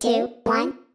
two, one.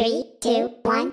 Three, two, one,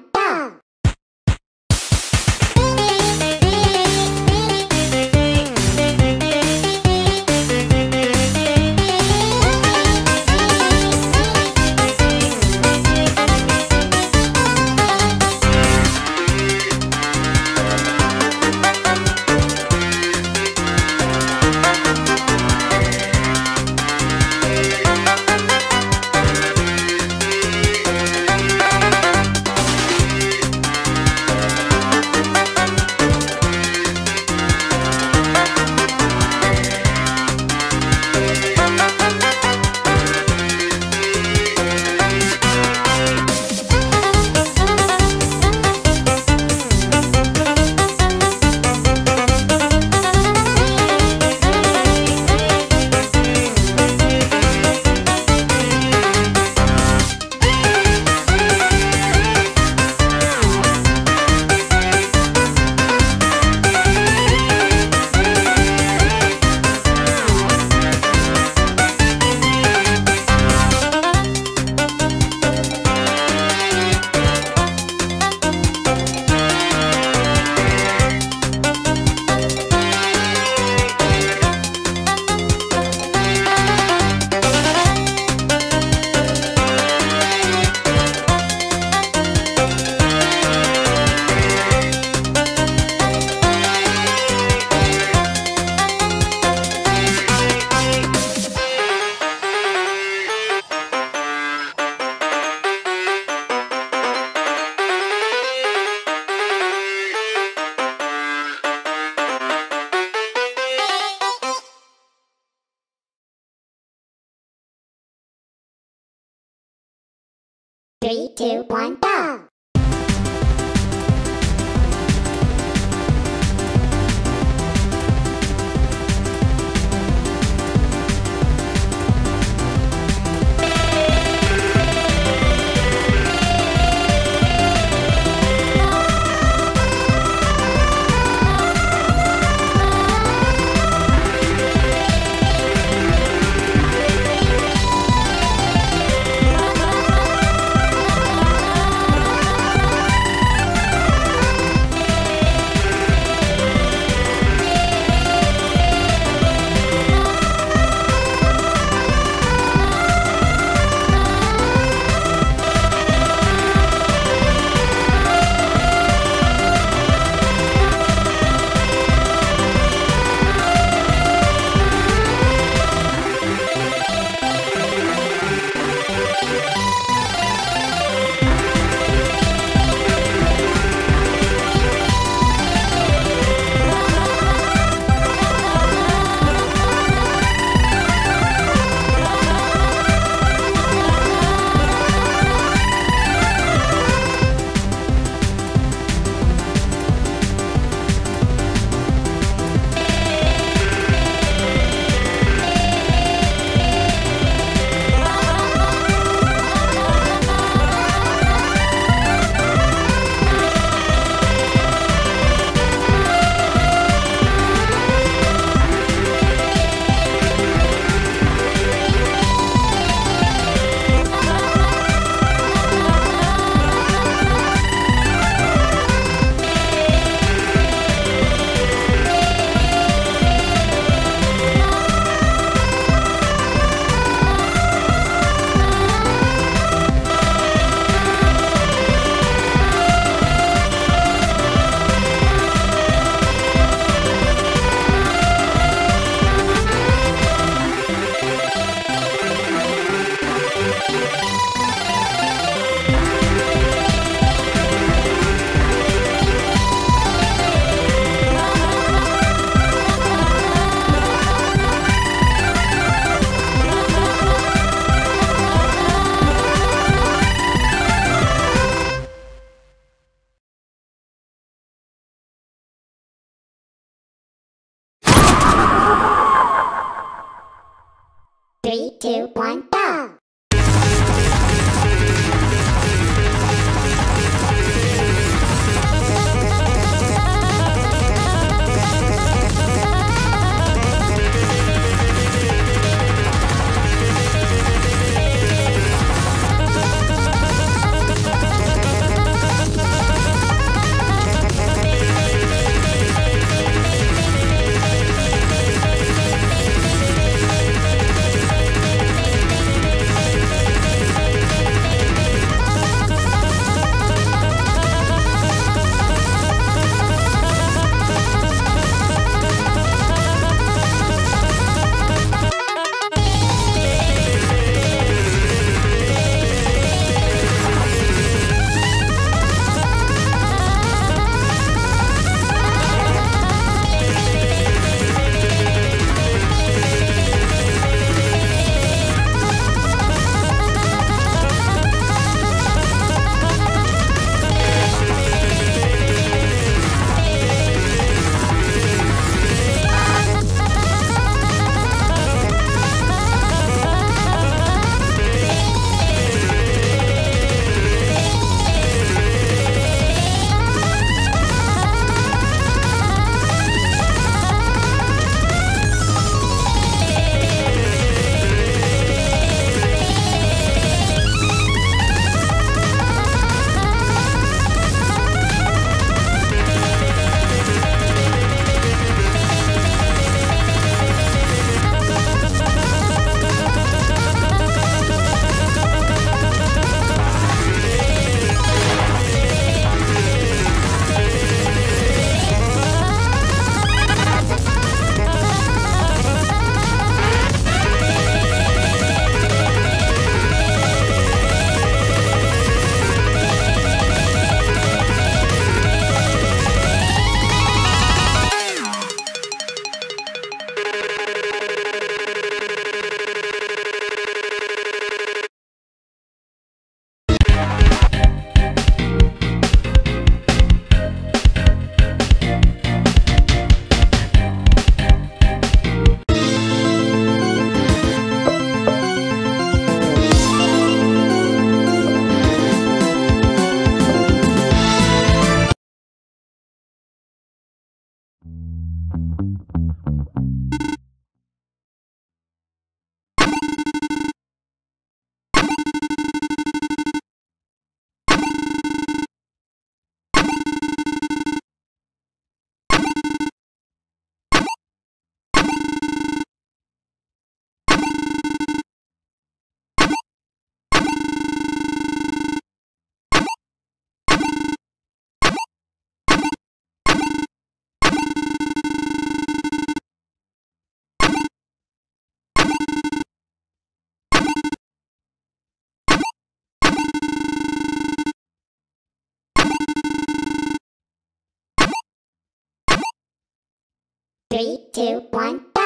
Three, two, one,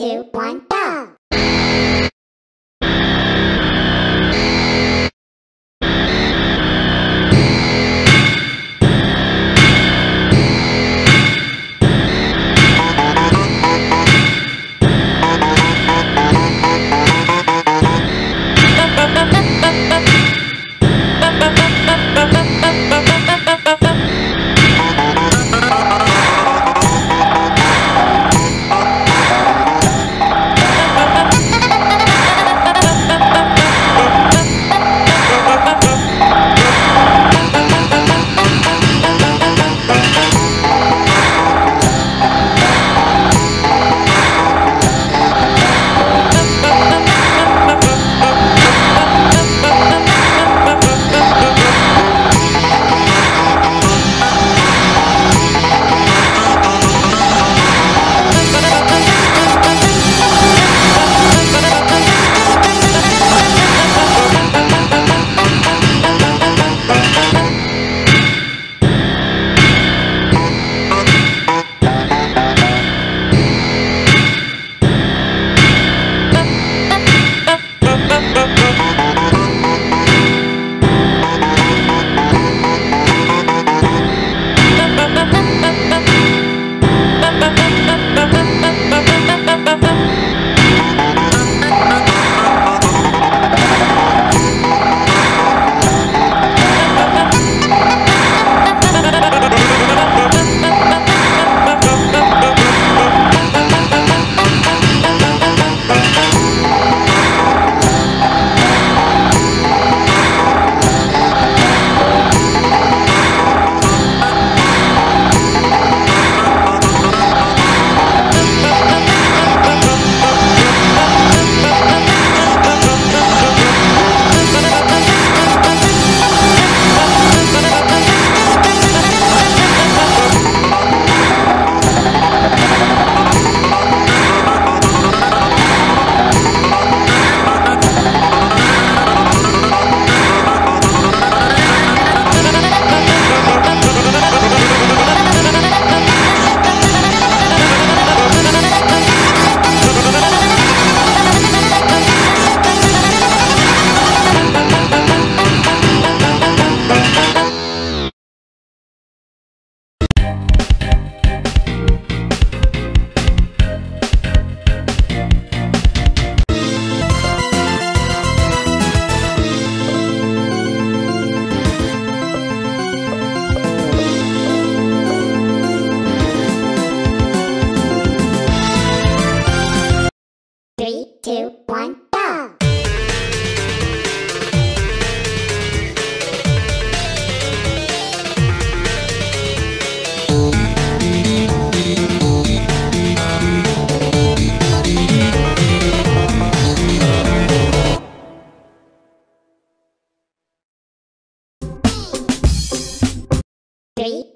two, one,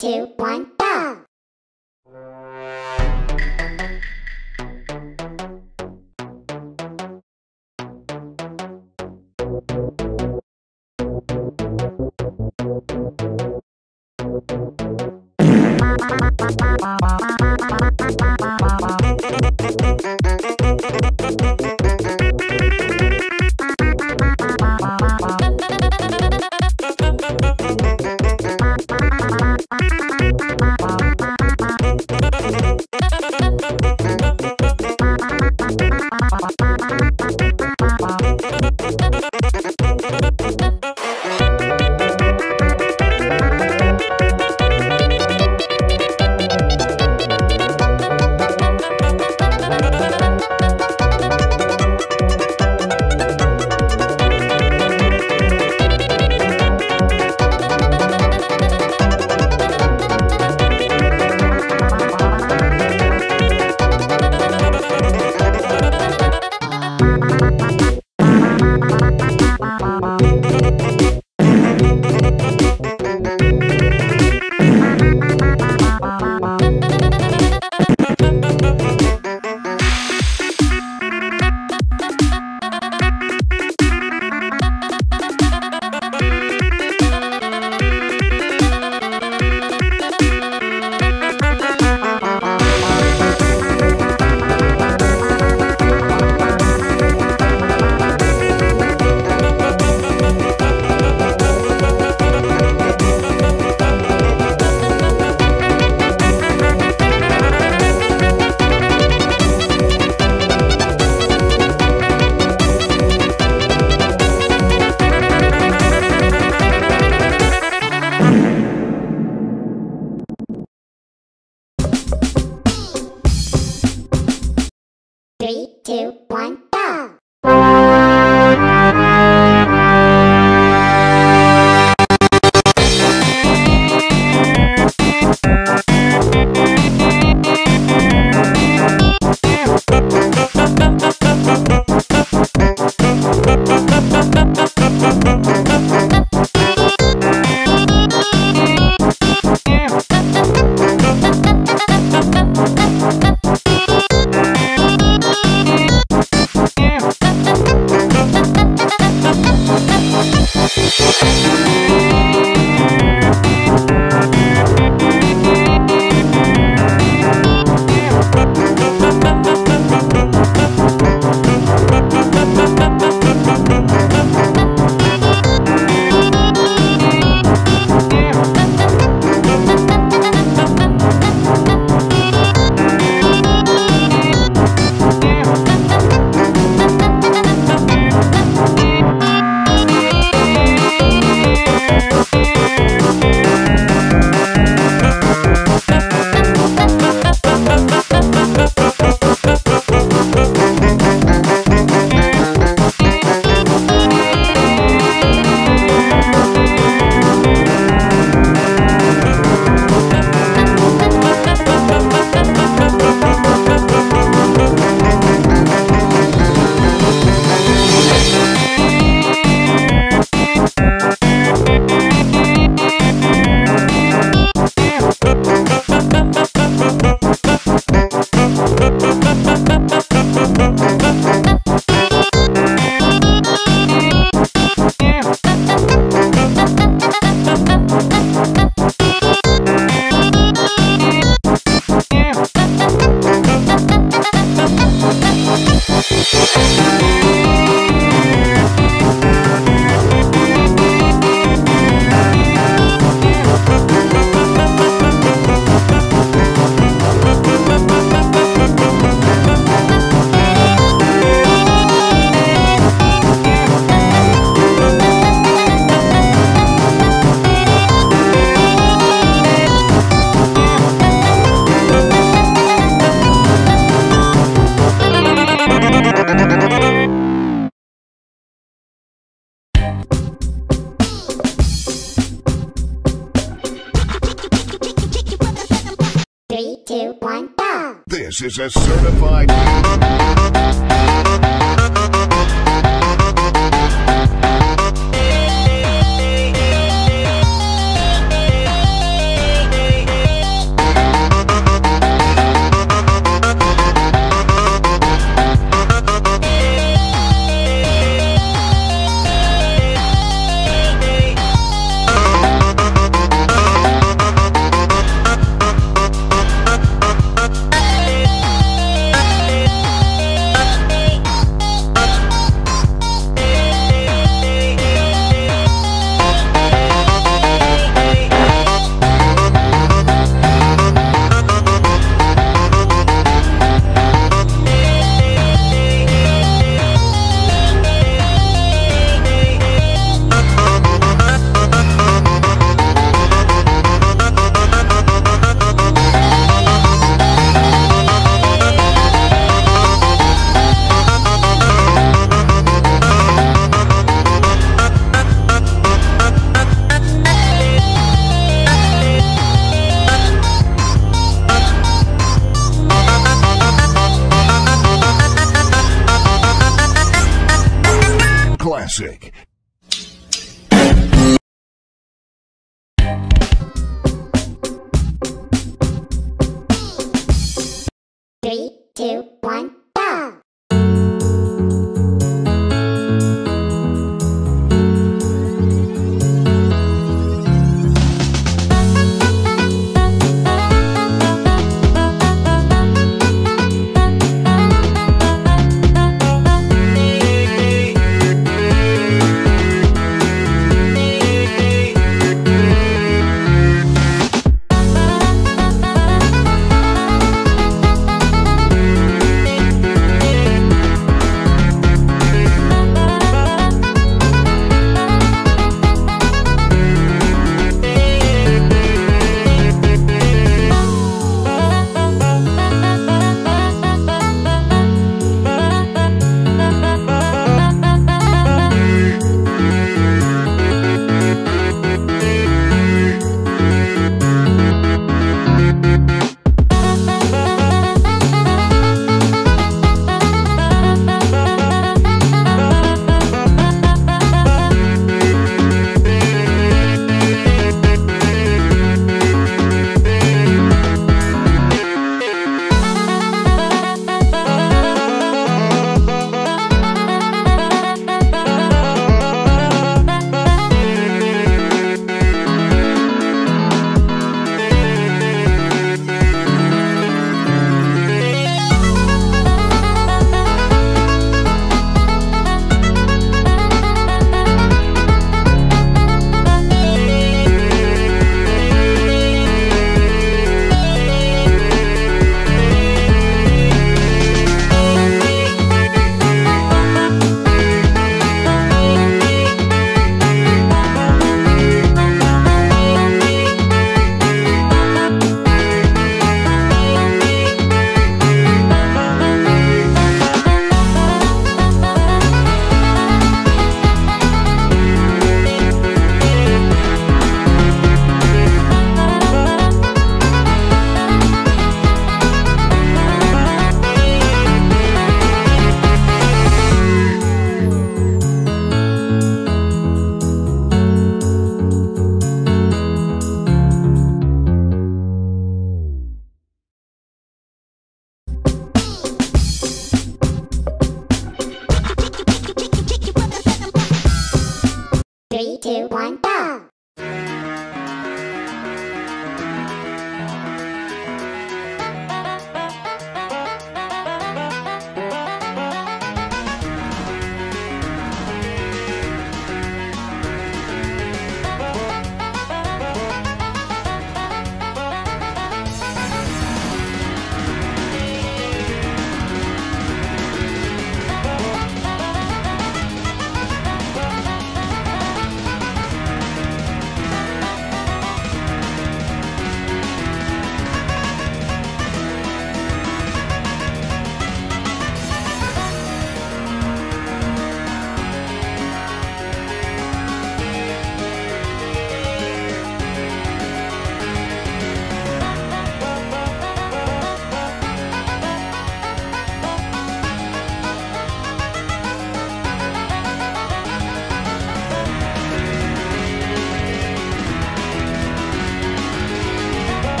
two, one,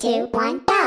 two, one, go!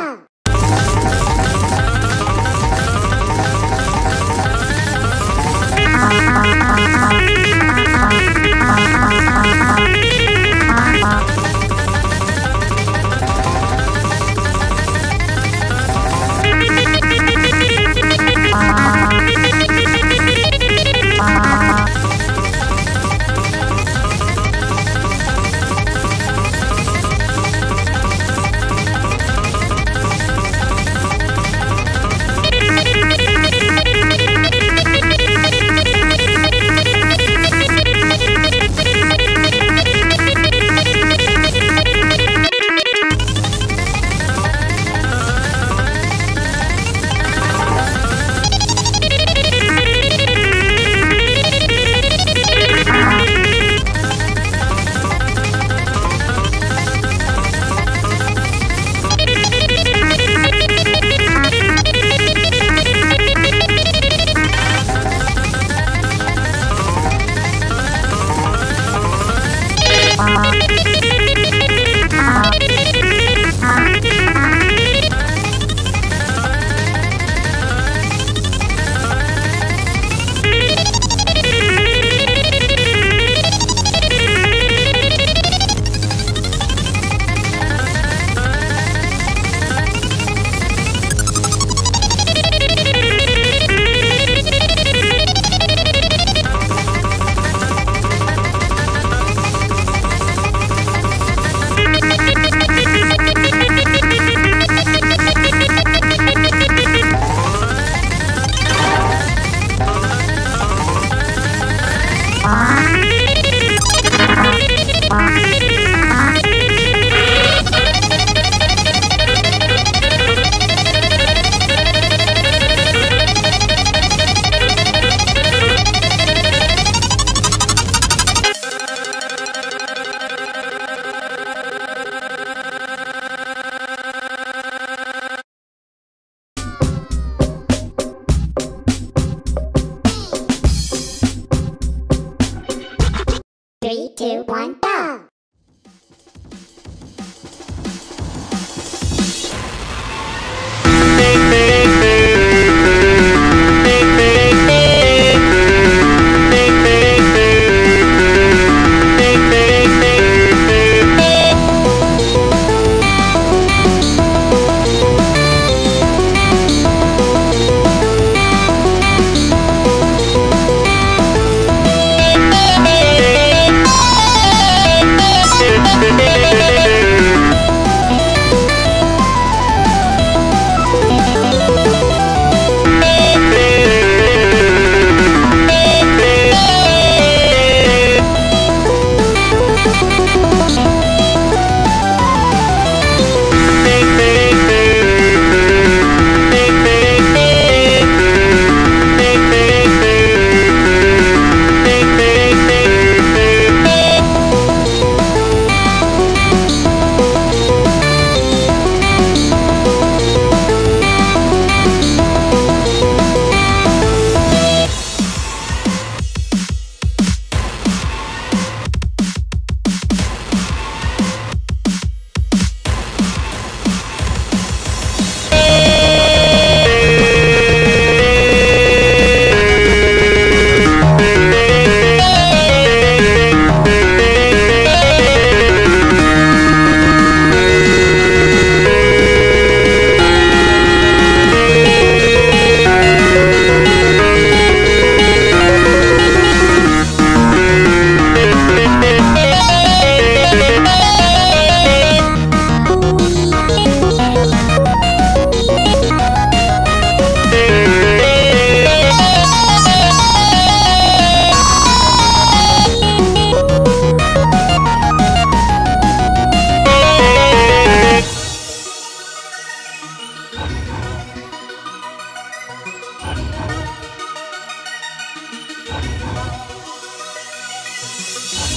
Yeah.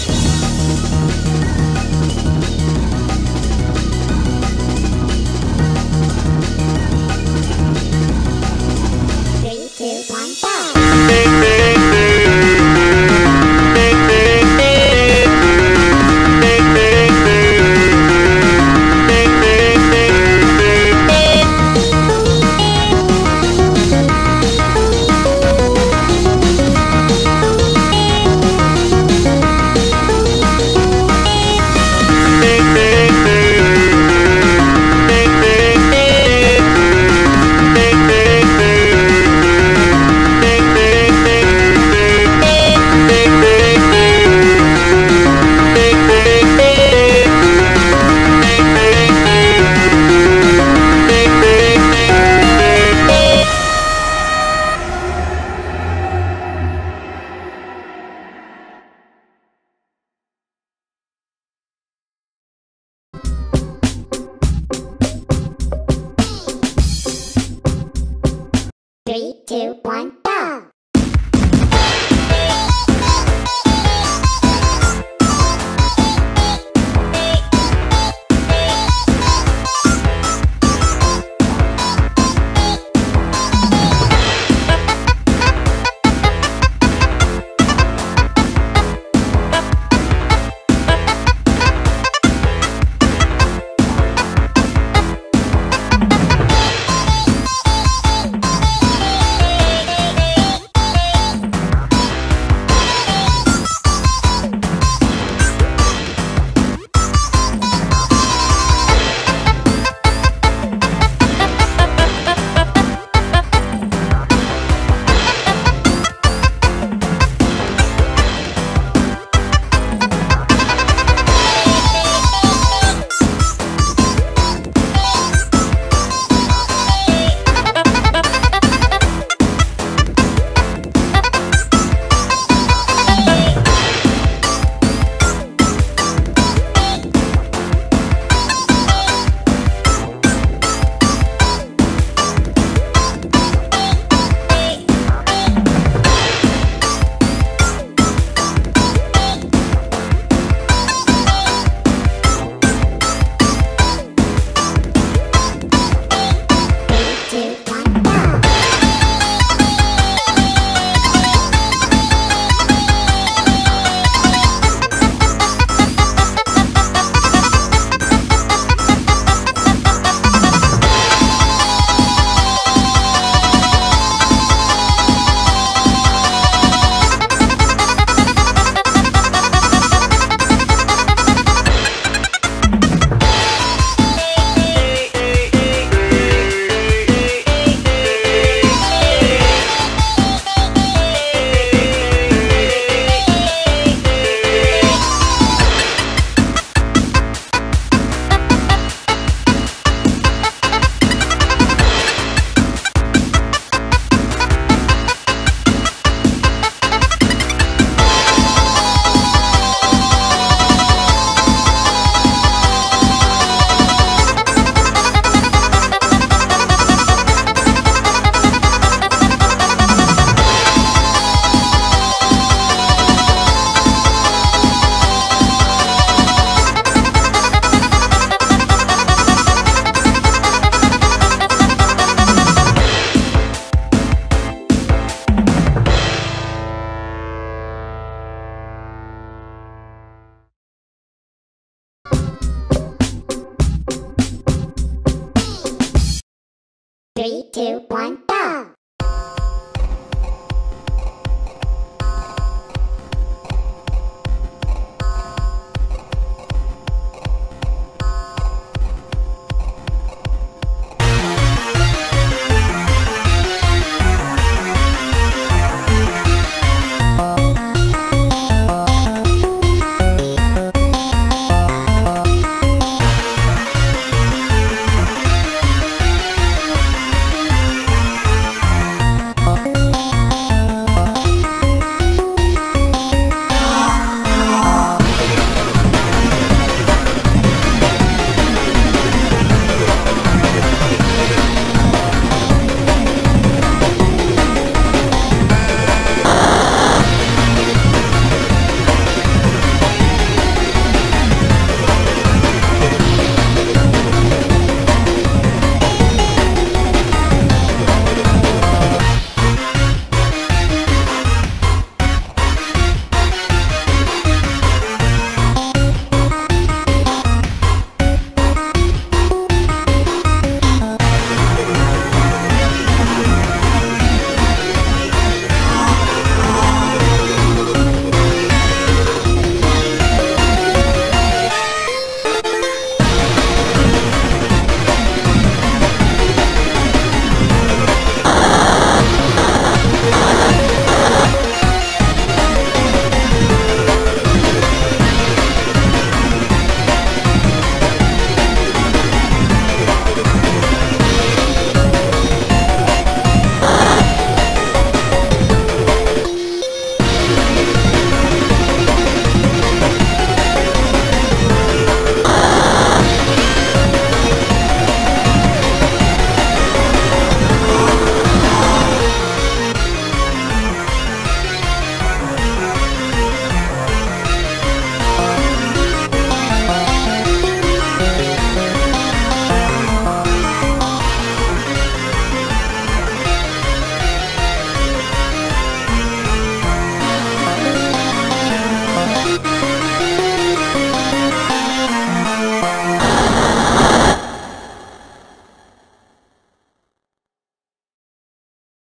two, one.